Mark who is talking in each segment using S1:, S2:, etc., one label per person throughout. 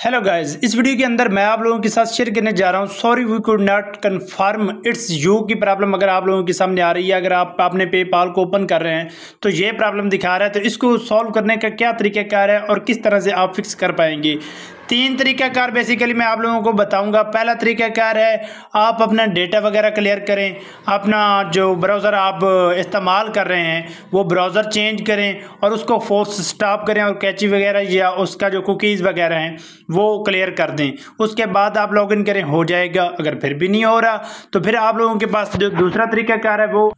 S1: Hello guys इस video के अंदर मैं आप लोगों के साथ शेयर करने जा रहा हूँ। Sorry we could not confirm it's you की प्रॉब्लम अगर आप लोगों के सामने आ रही है, अगर आप अपने पेपाल को ओपन कर रहे हैं तो ये प्रॉब्लम दिखा रहा है। तो इसको सॉल्व करने का क्या तरीका क्या है और किस तरह से आप फिक्स कर पाएँगे? तीन तरीक़ाकार बेसिकली मैं आप लोगों को बताऊँगा। पहला तरीक़ाकार है? आप अपना डेटा वगैरह क्लियर करें। अपना जो ब्राउज़र आप इस्तेमाल कर रहे हैं, वो ब्राउज़र चेंज करें और उसको फोर्स स्टॉप करें और कैची वगैरह या उसका जो कुकीज़ वगैरह हैं, वो क्लियर कर दें। उसके बाद आप लॉगिन करें, हो जाएगा। अगर फिर भी नहीं हो रहा तो फिर आप लोगों के पास जो दूसरा तरीक़ाकार है, वो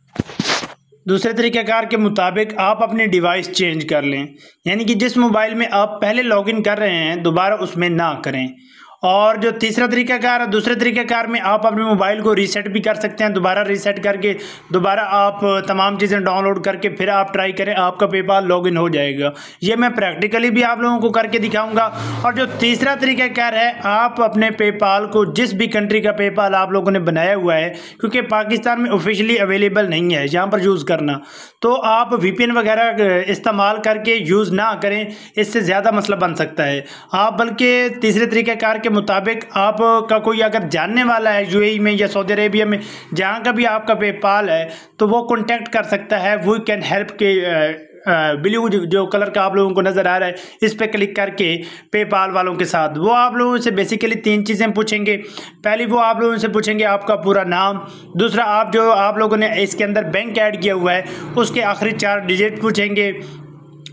S1: दूसरे तरीक़ाकार के मुताबिक आप अपने डिवाइस चेंज कर लें। यानी कि जिस मोबाइल में आप पहले लॉगिन कर रहे हैं, दोबारा उसमें ना करें। और जो तीसरा तरीक़ाकार है, दूसरे तरीक़ाकार में आप अपने मोबाइल को रीसेट भी कर सकते हैं, दोबारा रीसेट करके, दोबारा आप तमाम चीज़ें डाउनलोड करके फिर आप ट्राई करें, आपका पेपाल लॉगिन हो जाएगा। ये मैं प्रैक्टिकली भी आप लोगों को करके दिखाऊँगा। और जो तीसरा तरीक़ाकार है, आप अपने पेपाल को जिस भी कंट्री का पेपाल आप लोगों ने बनाया हुआ है, क्योंकि पाकिस्तान में ऑफिशियली अवेलेबल नहीं है, यहाँ पर यूज़ करना। तो आप वी वगैरह इस्तेमाल करके यूज़ ना करें, इससे ज़्यादा मसला बन सकता है। आप बल्कि तीसरे तरीक़ाकार के मुताबिक आपका कोई अगर जानने वाला है यूएई में या सऊदी अरेबिया में, जहाँ का भी आपका पेपाल है तो वो कॉन्टेक्ट कर सकता है वी कैन हेल्प के ब्लू जो कलर का आप लोगों को नज़र आ रहा है, इस पर क्लिक करके पेपाल वालों के साथ। वो आप लोगों से बेसिकली तीन चीज़ें पूछेंगे। पहली वो आप लोगों से पूछेंगे आपका पूरा नाम, दूसरा आप जो आप लोगों ने इसके अंदर बैंक ऐड किया हुआ है, उसके आखिरी चार डिजिट पूछेंगे।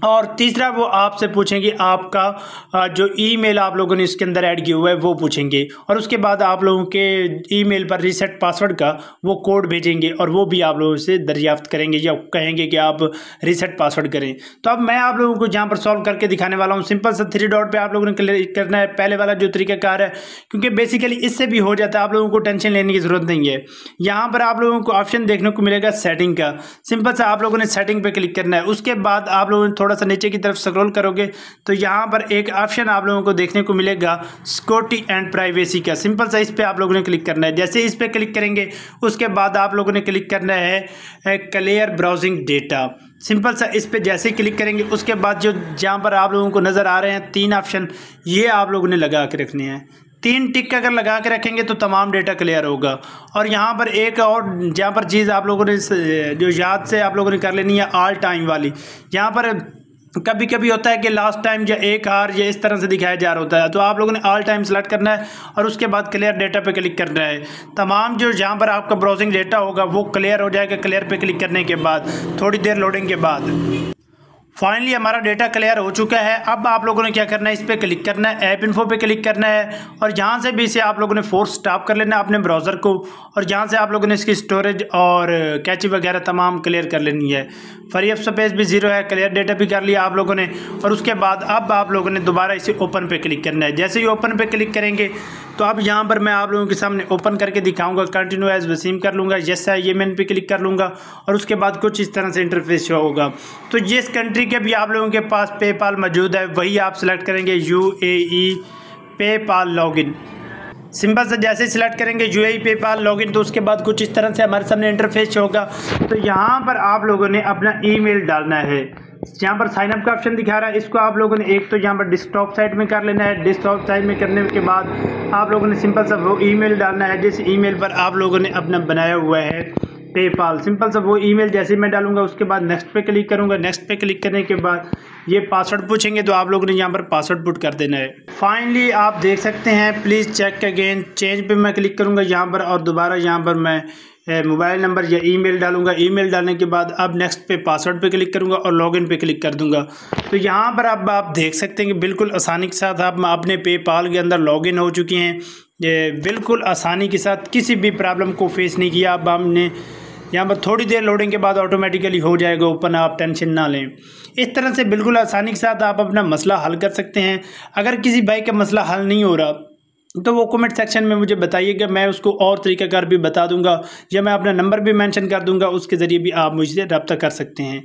S1: और तीसरा वो आपसे पूछेंगे, आपका जो ईमेल आप लोगों ने इसके अंदर ऐड किया हुआ है, वो पूछेंगे। और उसके बाद आप लोगों के ईमेल पर रीसेट पासवर्ड का वो कोड भेजेंगे और वो भी आप लोगों से दरियाफ्त करेंगे या कहेंगे कि आप रीसेट पासवर्ड करें। तो अब मैं आप लोगों को जहाँ पर सॉल्व करके दिखाने वाला हूँ सिंपल सा थ्री डॉट पर आप लोगों ने क्लिक करना है। पहले वाला जो तरीक़ाकार है, क्योंकि बेसिकली इससे भी हो जाता है, आप लोगों को टेंशन लेने की ज़रूरत नहीं है। यहाँ पर आप लोगों को ऑप्शन देखने को मिलेगा सेटिंग का। सिंपल सा आप लोगों ने सेटिंग पर क्लिक करना है। उसके बाद आप लोगों ने थोड़ा सा नीचे की तरफ़ स्क्रॉल करोगे तो यहाँ पर एक ऑप्शन आप लोगों को देखने को मिलेगा सिक्योरिटी एंड प्राइवेसी का। सिंपल सा इस पर आप लोगों ने क्लिक करना है। जैसे इस पर क्लिक करेंगे, उसके बाद आप लोगों ने क्लिक करना है क्लियर ब्राउजिंग डेटा सिंपल सा इस पर जैसे क्लिक करेंगे, उसके बाद जो जहाँ पर आप लोगों को नज़र आ रहे हैं, तीन ऑप्शन ये आप लोगों ने लगा के रखने हैं। तीन टिक अगर लगा के रखेंगे तो तमाम डेटा क्लियर होगा। और यहाँ पर एक और, जहाँ पर चीज़ आप लोगों ने, जो याद से आप लोगों ने कर लेनी है ऑल टाइम वाली। यहाँ पर कभी कभी होता है कि लास्ट टाइम या एक आर या इस तरह से दिखाया जा रहा होता है तो आप लोगों ने ऑल टाइम सेलेक्ट करना है और उसके बाद क्लियर डेटा पे क्लिक करना है। तमाम जो जहाँ पर आपका ब्राउजिंग डेटा होगा, वो क्लियर हो जाएगा क्लियर पे क्लिक करने के बाद, थोड़ी देर लोडिंग के बाद। फाइनली हमारा डेटा क्लियर हो चुका है। अब आप लोगों ने क्या करना है? इस पर क्लिक करना है। ऐप इन्फो पे क्लिक करना है। और यहाँ से भी इसे आप लोगों ने फोर्स स्टॉप कर लेना है अपने ब्राउज़र को। और यहाँ से आप लोगों ने इसकी स्टोरेज और कैची वगैरह तमाम क्लियर कर लेनी है। फ्री ऑफ़ स्पेस भी ज़ीरो है। क्लियर डेटा भी कर लिया आप लोगों ने। और उसके बाद अब आप लोगों ने दोबारा इसे ओपन पर क्लिक करना है। जैसे ही ओपन पर क्लिक करेंगे तो अब यहाँ पर मैं आप लोगों के सामने ओपन करके दिखाऊँगा कंटिन्यू एज वसीम कर लूँगा यस है ये मैन पे क्लिक कर लूँगा और उसके बाद कुछ इस तरह से इंटरफेस होगा। तो जिस कंट्री के भी आप लोगों के पास पेपाल मौजूद है, वही आप सेलेक्ट करेंगे U A E PayPal login simple से जैसे सिलेक्ट करेंगे यू ए पेपाल लॉगिन तो उसके बाद कुछ इस तरह से हमारे सामने इंटरफेस होगा। तो यहाँ पर आप लोगों ने अपना ईमेल डालना है। यहाँ पर साइन अप का ऑप्शन दिखा रहा है, इसको आप लोगों ने एक तो यहाँ पर डिस्कटॉप साइट में कर लेना है। डिस्कटॉप साइट में करने के बाद आप लोगों ने सिंपल सा वो ईमेल डालना है, जिस ईमेल पर आप लोगों ने अपना बनाया हुआ है पेपाल सिंपल सा वो ईमेल जैसे मैं डालूँगा, उसके बाद नेक्स्ट पे क्लिक करूँगा। नेक्स्ट पे क्लिक करने के बाद ये पासवर्ड पूछेंगे तो आप लोगों ने यहाँ पर पासवर्ड पुट कर देना है। फाइनली आप देख सकते हैं प्लीज़ चेक अगेन चेंज पे मैं क्लिक करूँगा यहाँ पर और दोबारा यहाँ पर मैं मोबाइल नंबर या ईमेल डालूँगा। ईमेल डालने के बाद अब नेक्स्ट पे पासवर्ड पे क्लिक करूँगा और लॉगिन पे क्लिक कर दूँगा। तो यहाँ पर अब आप देख सकते हैं कि बिल्कुल आसानी के साथ आप अपने पेपाल के अंदर लॉगिन हो चुके हैं। ये बिल्कुल आसानी के साथ किसी भी प्रॉब्लम को फेस नहीं किया। अब हमने यहाँ पर थोड़ी देर लोडिंग के बाद ऑटोमेटिकली हो जाएगा। ओपन आप टेंशन ना लें। इस तरह से बिल्कुल आसानी के साथ आप अपना मसला हल कर सकते हैं। अगर किसी बाइक का मसला हल नहीं हो रहा तो वो कमेंट सेक्शन में मुझे बताइएगा, मैं उसको और तरीक़ाकार भी बता दूँगा, या मैं अपना नंबर भी मेंशन कर दूँगा, उसके ज़रिए भी आप मुझसे रब्ता कर सकते हैं।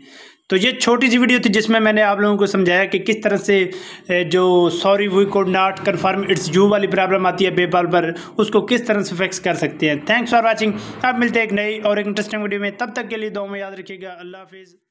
S1: तो ये छोटी सी वीडियो थी जिसमें मैंने आप लोगों को समझाया कि किस तरह से जो sorry we could not confirm it's you वाली प्रॉब्लम आती है पेपाल पर, उसको किस तरह से फिक्स कर सकते हैं। थैंक्स फॉर वॉचिंग आप मिलते हैं एक नई और एक इंटरेस्टिंग वीडियो में। तब तक के लिए दो में याद रखिएगा। अल्लाह हाफिज़।